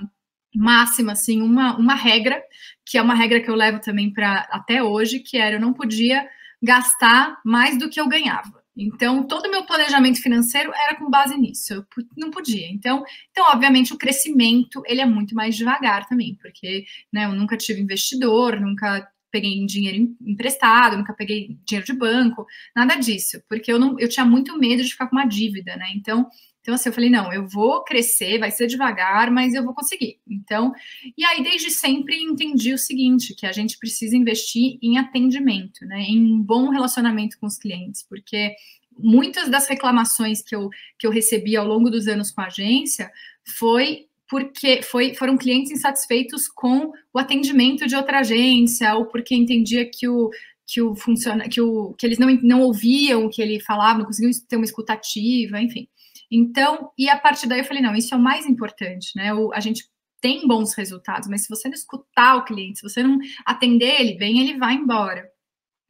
máxima, assim, uma, uma regra, que é uma regra que eu levo também para até hoje, que era eu não podia gastar mais do que eu ganhava. Então, todo o meu planejamento financeiro era com base nisso. Eu não podia. Então, então, obviamente, o crescimento ele é muito mais devagar também, porque né, eu nunca tive investidor, nunca peguei dinheiro emprestado, nunca peguei dinheiro de banco, nada disso, porque eu não, eu tinha muito medo de ficar com uma dívida, né? Então, então assim, eu falei, não, eu vou crescer, vai ser devagar, mas eu vou conseguir. Então, e aí desde sempre entendi o seguinte, que a gente precisa investir em atendimento, né? Em um bom relacionamento com os clientes, porque muitas das reclamações que eu, que eu recebi ao longo dos anos com a agência foi porque foi, foram clientes insatisfeitos com o atendimento de outra agência, ou porque entendia que o que o funciona, que, o, que eles não, não ouviam o que ele falava, não conseguiam ter uma escutativa, enfim. Então, e a partir daí eu falei, não, isso é o mais importante, né? O, a gente tem bons resultados, mas se você não escutar o cliente, se você não atender ele bem, ele vai embora.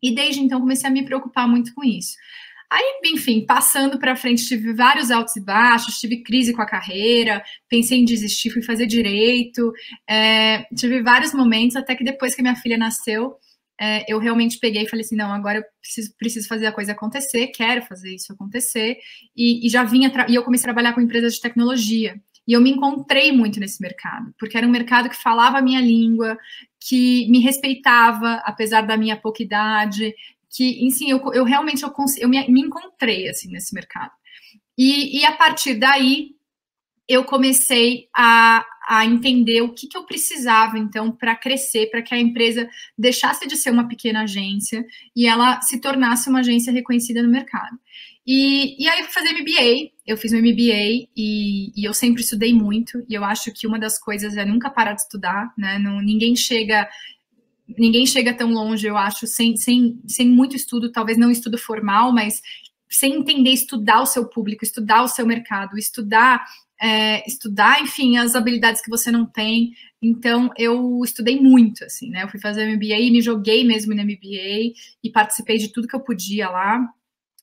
E desde então comecei a me preocupar muito com isso. Aí, enfim, passando para frente, tive vários altos e baixos, tive crise com a carreira, pensei em desistir, fui fazer direito, é, tive vários momentos, até que depois que minha filha nasceu, é, eu realmente peguei e falei assim, não, agora eu preciso, preciso fazer a coisa acontecer, quero fazer isso acontecer, e, e já vinha, e eu comecei a trabalhar com empresas de tecnologia, e eu me encontrei muito nesse mercado, porque era um mercado que falava a minha língua, que me respeitava, apesar da minha pouca idade, que, enfim, eu, eu realmente eu, eu me, me, encontrei assim nesse mercado. E, e, a partir daí eu comecei a, a entender o que, que eu precisava então para crescer, para que a empresa deixasse de ser uma pequena agência e ela se tornasse uma agência reconhecida no mercado. E, e aí eu fui fazer MBA, eu fiz um MBA e, e, eu sempre estudei muito, e eu acho que uma das coisas é nunca parar de estudar, né? Não, ninguém chega ninguém chega tão longe, eu acho, sem, sem, sem muito estudo, talvez não estudo formal, mas sem entender, estudar o seu público, estudar o seu mercado, estudar, é, estudar, enfim, as habilidades que você não tem. Então, eu estudei muito, assim, né? Eu fui fazer MBA me joguei mesmo no MBA e participei de tudo que eu podia lá.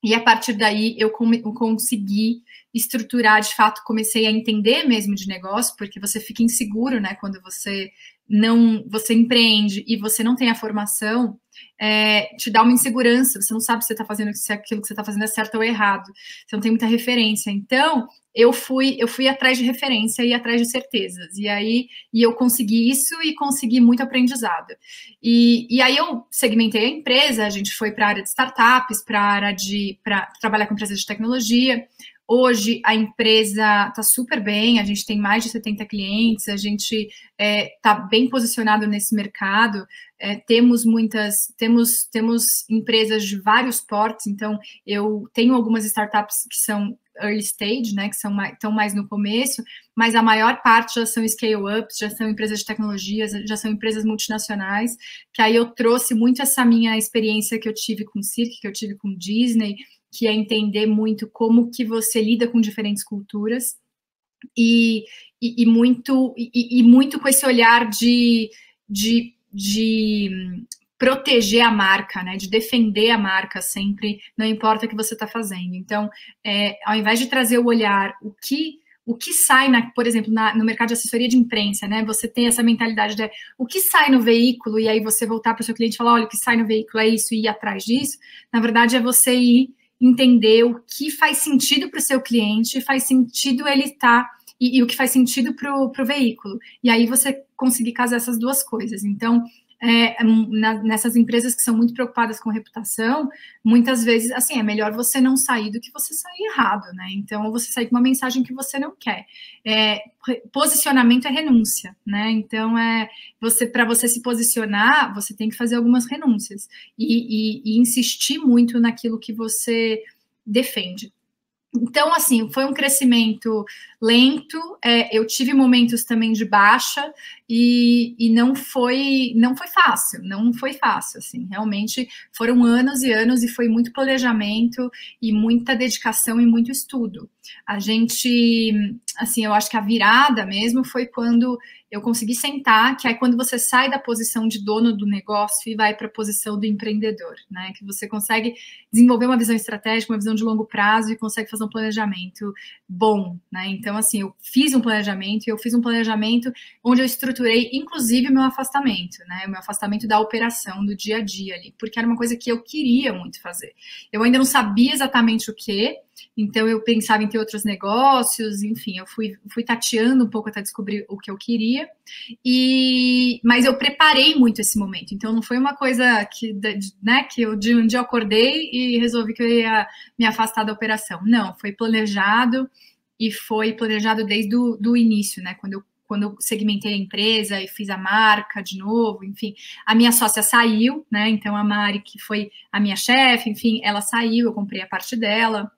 E a partir daí eu, eu consegui estruturar, de fato, comecei a entender mesmo de negócio, porque você fica inseguro, né, quando você não você empreende e você não tem a formação, é, te dá uma insegurança, você não sabe se você está fazendo se aquilo que você está fazendo é certo ou errado, você não tem muita referência. Então, eu fui, eu fui atrás de referência e atrás de certezas. E aí e eu consegui isso e consegui muito aprendizado. E, e aí eu segmentei a empresa, a gente foi para a área de startups, para a área de para trabalhar com empresas de tecnologia. Hoje a empresa está super bem, a gente tem mais de 70 clientes, a gente está é, tá bem posicionado nesse mercado, é, temos muitas, temos, temos empresas de vários portes, então eu tenho algumas startups que são early stage, né, que são mais, estão mais no começo, mas a maior parte já são scale-ups, já são empresas de tecnologias, já são empresas multinacionais, que aí eu trouxe muito essa minha experiência que eu tive com Cirque, que eu tive com Disney, que é entender muito como que você lida com diferentes culturas e, e, e muito e, e, muito com esse olhar de, de, de proteger a marca, né, de defender a marca sempre, não importa o que você está fazendo. Então, é, ao invés de trazer o olhar, o que o que sai, na, por exemplo, na, no mercado de assessoria de imprensa, né? Você tem essa mentalidade de o que sai no veículo, e aí você voltar para o seu cliente e falar, olha, o que sai no veículo é isso, e ir atrás disso. Na verdade, é você ir entender o que faz sentido para o seu cliente, faz sentido ele estar tá e, e o que faz sentido para o veículo. E aí você conseguir casar essas duas coisas. Então, é, na, nessas empresas que são muito preocupadas com reputação, muitas vezes, assim, é melhor você não sair do que você sair errado, né? Então, você sair com uma mensagem que você não quer. É, posicionamento é renúncia, né? Então, é você para você se posicionar, você tem que fazer algumas renúncias e, e, e insistir muito naquilo que você defende. Então, assim, foi um crescimento lento. É, eu tive momentos também de baixa e, e, não foi não foi fácil, não foi fácil. Assim, realmente foram anos e anos e foi muito planejamento e muita dedicação e muito estudo. A gente, assim, eu acho que a virada mesmo foi quando eu consegui sentar, que é quando você sai da posição de dono do negócio e vai para a posição do empreendedor, né? Que você consegue desenvolver uma visão estratégica, uma visão de longo prazo e consegue fazer um planejamento bom, né? Então, assim, eu fiz um planejamento e eu fiz um planejamento onde eu estruturei, inclusive, o meu afastamento, né? O meu afastamento da operação, do dia a dia ali, porque era uma coisa que eu queria muito fazer. Eu ainda não sabia exatamente o que, então eu pensava em ter outros negócios, enfim, eu fui, fui tateando um pouco até descobrir o que eu queria. E mas eu preparei muito esse momento. Então não foi uma coisa que, né, que eu de um dia eu acordei e resolvi que eu ia me afastar da operação. Não, foi planejado e foi planejado desde o do início, né? Quando eu quando eu segmentei a empresa e fiz a marca de novo, enfim, a minha sócia saiu, né? Então a Mari, que foi a minha chefe, enfim, ela saiu, eu comprei a parte dela.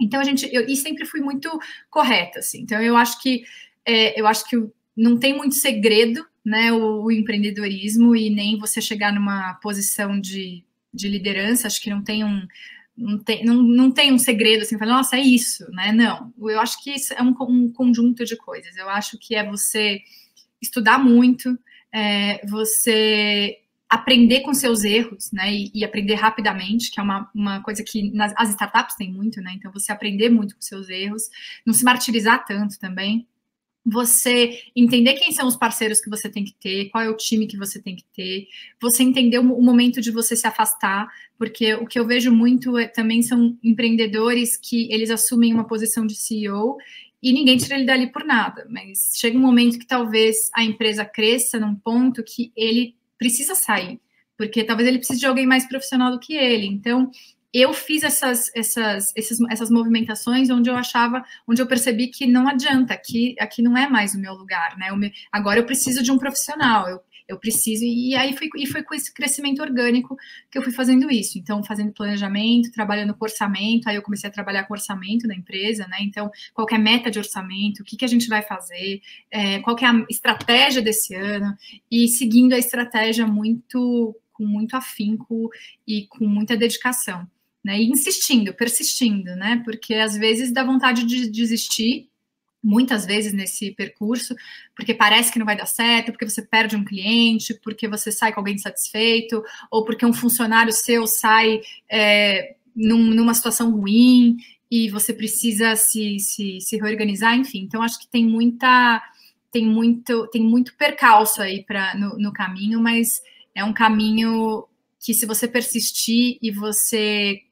Então a gente, eu, e sempre fui muito correta, assim. Então eu acho que é, eu acho que não tem muito segredo, né, o, o, empreendedorismo e nem você chegar numa posição de, de liderança. Acho que não tem um não tem, não, não tem um segredo assim, falar, nossa, é isso, né? Não, eu acho que isso é um, um conjunto de coisas. Eu acho que é você estudar muito, é, você aprender com seus erros, né, e, e, aprender rapidamente, que é uma, uma coisa que nas, as startups têm muito, né, então você aprender muito com seus erros, não se martirizar tanto também, você entender quem são os parceiros que você tem que ter, qual é o time que você tem que ter, você entender o, o momento de você se afastar, porque o que eu vejo muito é, também são empreendedores que eles assumem uma posição de CEO e ninguém tira ele dali por nada, mas chega um momento que talvez a empresa cresça num ponto que ele precisa sair, porque talvez ele precise de alguém mais profissional do que ele. Então, eu fiz essas, essas, essas, essas movimentações onde eu achava, onde eu percebi que não adianta, aqui, aqui não é mais o meu lugar, né? Eu agora eu preciso de um profissional, eu, eu preciso, e aí foi, e foi com esse crescimento orgânico que eu fui fazendo isso. Então, fazendo planejamento, trabalhando com orçamento, aí eu comecei a trabalhar com orçamento da empresa, né? Então, qual é a meta de orçamento, o que, que a gente vai fazer, é, qual é a estratégia desse ano, e seguindo a estratégia muito com muito afinco e com muita dedicação. Né, e insistindo, persistindo, né? Porque às vezes dá vontade de desistir, muitas vezes nesse percurso, porque parece que não vai dar certo, porque você perde um cliente, porque você sai com alguém insatisfeito, ou porque um funcionário seu sai é, num, numa situação ruim e você precisa se, se, se reorganizar, enfim. Então, acho que tem muita tem muito tem muito percalço aí para no, no caminho, mas é um caminho que se você persistir e você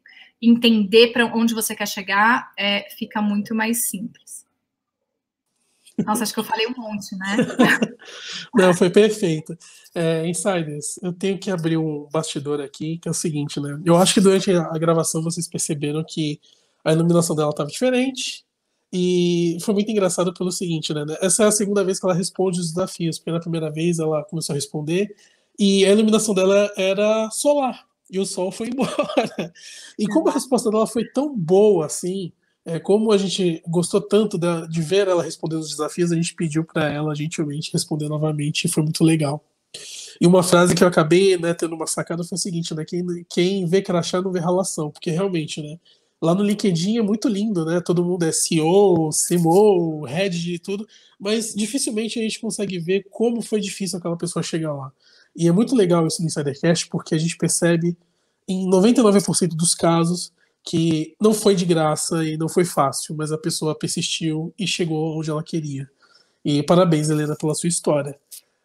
entender para onde você quer chegar, é, fica muito mais simples. Nossa, acho que eu falei um monte, né? Não, foi perfeito. É, insiders, eu tenho que abrir um bastidor aqui, que é o seguinte, né? Eu acho que durante a gravação vocês perceberam que a iluminação dela estava diferente. E foi muito engraçado pelo seguinte, né? Essa é a segunda vez que ela responde os desafios, porque na primeira vez ela começou a responder e a iluminação dela era solar. E o sol foi embora. E como a resposta dela foi tão boa assim, é, como a gente gostou tanto de, de ver ela respondendo os desafios, a gente pediu para ela gentilmente responder novamente e foi muito legal. E uma frase que eu acabei né, tendo uma sacada foi o seguinte, né? Quem, quem vê crachá não vê relação, porque realmente, né? Lá no LinkedIn é muito lindo, né? Todo mundo é CEO, CMO, head e tudo, mas dificilmente a gente consegue ver como foi difícil aquela pessoa chegar lá. E é muito legal isso no Insidercast, porque a gente percebe em 99% dos casos que não foi de graça e não foi fácil, mas a pessoa persistiu e chegou onde ela queria. E parabéns, Helena, pela sua história.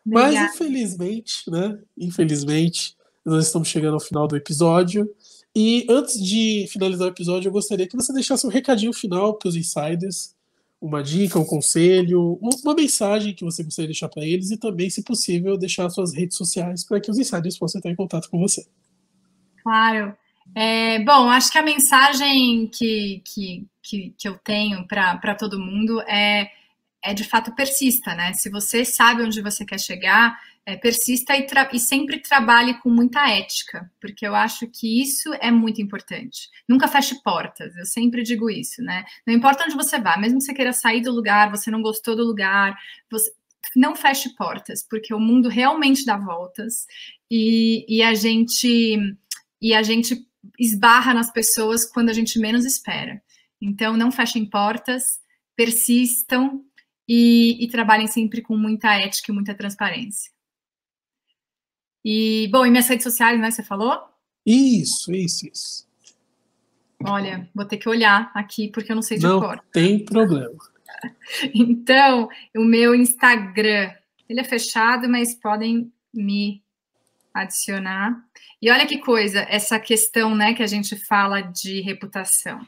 Obrigada. Mas infelizmente, né? Infelizmente, nós estamos chegando ao final do episódio. E antes de finalizar o episódio, eu gostaria que você deixasse um recadinho final para os insiders, uma dica, um conselho, uma mensagem que você gostaria de deixar para eles e também, se possível, deixar suas redes sociais para que os insiders possam entrar em contato com você. Claro. É, bom, acho que a mensagem que, que, que, que eu tenho para todo mundo é, é de fato persista, né? Se você sabe onde você quer chegar, é, persista e, e, sempre trabalhe com muita ética, porque eu acho que isso é muito importante. Nunca feche portas, eu sempre digo isso, né? Não importa onde você vá, mesmo que você queira sair do lugar, você não gostou do lugar, você não feche portas, porque o mundo realmente dá voltas e, e a gente e a gente esbarra nas pessoas quando a gente menos espera. Então, não fechem portas, persistam e, e trabalhem sempre com muita ética e muita transparência. E, bom, e minhas redes sociais, né? Você falou? Isso, isso, isso. Olha, vou ter que olhar aqui porque eu não sei de não cor. Não tem problema. Então, o meu Instagram, ele é fechado, mas podem me adicionar. E olha que coisa, essa questão, né, que a gente fala de reputação.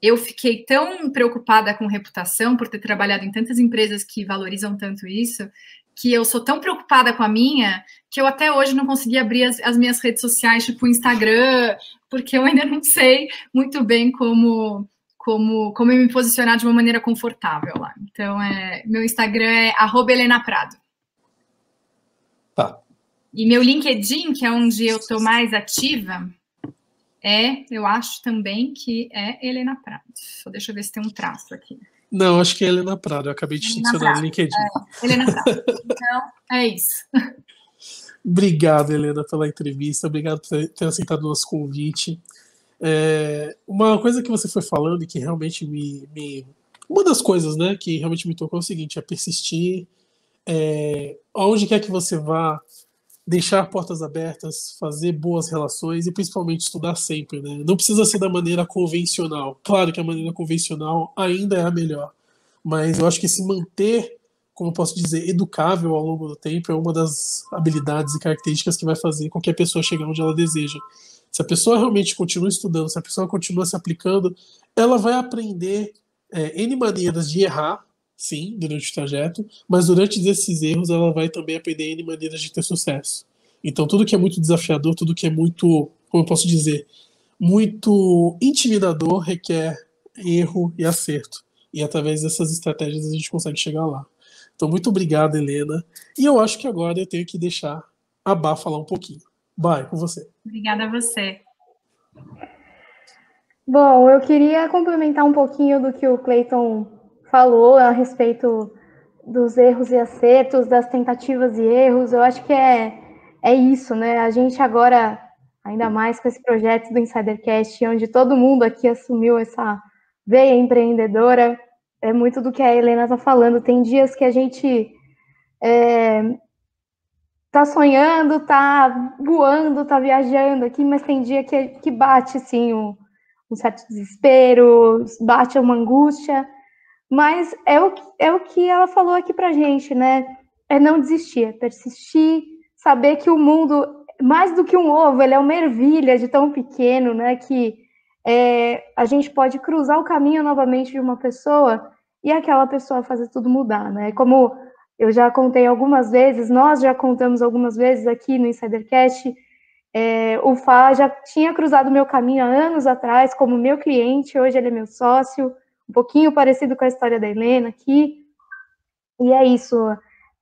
Eu fiquei tão preocupada com reputação por ter trabalhado em tantas empresas que valorizam tanto isso, que eu sou tão preocupada com a minha que eu até hoje não consegui abrir as, as, minhas redes sociais, tipo o Instagram, porque eu ainda não sei muito bem como como como me posicionar de uma maneira confortável lá. Então, é, meu Instagram é @helena_prado. Tá. E meu LinkedIn, que é onde eu estou mais ativa, é, eu acho também que é Helena Prado. Só deixa eu ver se tem um traço aqui. Não, acho que é Helena Prado. Eu acabei de adicionar no LinkedIn. É, Helena Prado. Então, é isso. Obrigado, Helena, pela entrevista. Obrigado por ter aceitado o nosso convite. É, uma coisa que você foi falando e que realmente me, me, Uma das coisas né, que realmente me tocou é o seguinte: é persistir. É, aonde quer que você vá, deixar portas abertas, fazer boas relações e principalmente estudar sempre, né? Não precisa ser da maneira convencional. Claro que a maneira convencional ainda é a melhor, mas eu acho que se manter, como eu posso dizer, educável ao longo do tempo é uma das habilidades e características que vai fazer a pessoa chegue onde ela deseja. Se a pessoa realmente continua estudando, se a pessoa continua se aplicando, ela vai aprender é, N maneiras de errar sim, durante o trajeto, mas durante esses erros ela vai também aprender N maneiras de ter sucesso. Então, tudo que é muito desafiador, tudo que é muito, como eu posso dizer, muito intimidador requer erro e acerto. E através dessas estratégias a gente consegue chegar lá. Então, muito obrigado, Helena. E eu acho que agora eu tenho que deixar a Bá falar um pouquinho. Vai, com você. Obrigada a você. Bom, eu queria complementar um pouquinho do que o Clayton falou a respeito dos erros e acertos, das tentativas e erros. Eu acho que é, é isso, né? A gente agora, ainda mais com esse projeto do Insidercast, onde todo mundo aqui assumiu essa veia empreendedora, é muito do que a Helena está falando. Tem dias que a gente é, tá sonhando, tá voando, tá viajando aqui, mas tem dia que, que bate, assim, um, um certo desespero, bate uma angústia, mas é o, é o que ela falou aqui pra gente, né? É não desistir, é persistir, saber que o mundo, mais do que um ovo, ele é uma ervilha de tão pequeno, né? Que é, a gente pode cruzar o caminho novamente de uma pessoa e aquela pessoa fazer tudo mudar, né? Como eu já contei algumas vezes, nós já contamos algumas vezes aqui no Insidercast, é, o Fá já tinha cruzado meu caminho há anos atrás como meu cliente, hoje ele é meu sócio, um pouquinho parecido com a história da Helena aqui. E é isso.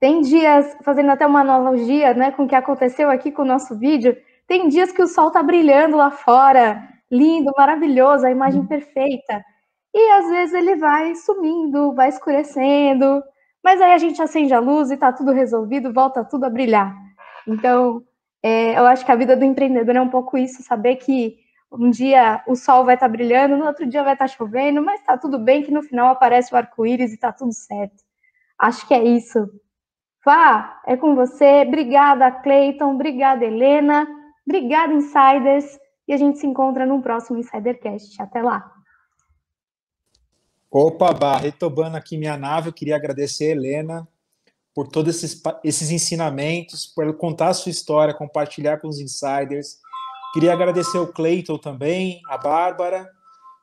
Tem dias, fazendo até uma analogia né, com o que aconteceu aqui com o nosso vídeo, tem dias que o sol está brilhando lá fora, lindo, maravilhoso, a imagem uhum. perfeita. E às vezes ele vai sumindo, vai escurecendo, mas aí a gente acende a luz e está tudo resolvido, volta tudo a brilhar. Então, é, eu acho que a vida do empreendedor é um pouco isso, saber que um dia o sol vai estar tá brilhando, no outro dia vai estar tá chovendo, mas está tudo bem que no final aparece o arco-íris e está tudo certo. Acho que é isso. Vá, é com você. Obrigada, Cleiton. Obrigada, Helena. Obrigada, Insiders. E a gente se encontra no próximo Insidercast. Até lá. Opa, Bah, retomando aqui minha nave, eu queria agradecer a Helena por todos esses, esses ensinamentos, por contar a sua história, compartilhar com os insiders Queria agradecer o Cleiton também, a Bárbara,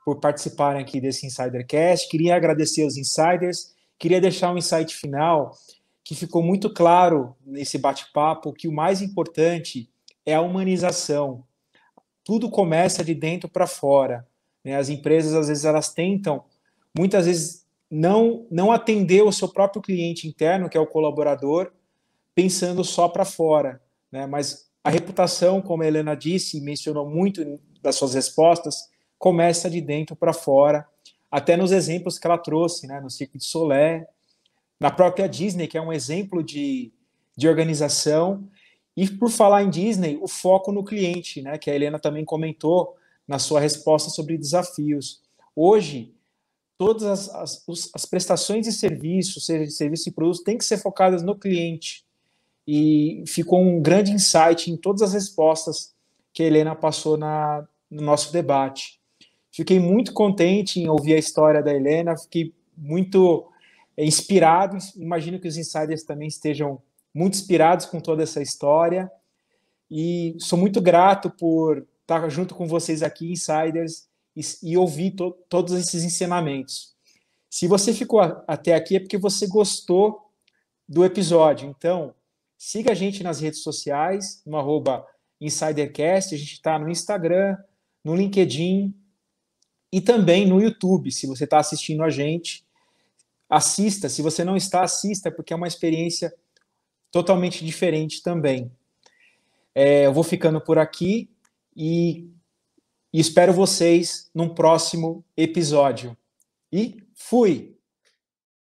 por participarem aqui desse Insidercast. Queria agradecer aos insiders, queria deixar um insight final que ficou muito claro nesse bate-papo que o mais importante é a humanização. Tudo começa de dentro para fora. Né? As empresas, às vezes, elas tentam, muitas vezes, não, não atender o seu próprio cliente interno, que é o colaborador, pensando só para fora. Né? Mas a reputação, como a Helena disse e mencionou muito das suas respostas, começa de dentro para fora, até nos exemplos que ela trouxe, né? no Cirque de Solé, na própria Disney, que é um exemplo de, de organização. E por falar em Disney, o foco no cliente, né, que a Helena também comentou na sua resposta sobre desafios. Hoje, todas as, as, as prestações de serviço, seja de serviço e produto, têm que ser focadas no cliente. E ficou um grande insight em todas as respostas que a Helena passou na, no nosso debate. Fiquei muito contente em ouvir a história da Helena, fiquei muito é, inspirados. Imagino que os insiders também estejam muito inspirados com toda essa história. E sou muito grato por estar junto com vocês aqui, insiders, e, e ouvir to, todos esses ensinamentos. Se você ficou até aqui é porque você gostou do episódio. Então, siga a gente nas redes sociais, no arroba InsiderCast. A gente está no Instagram, no LinkedIn e também no YouTube, se você está assistindo a gente assista. Se você não está, assista, porque é uma experiência totalmente diferente também. É, eu vou ficando por aqui e, e espero vocês num próximo episódio. E fui!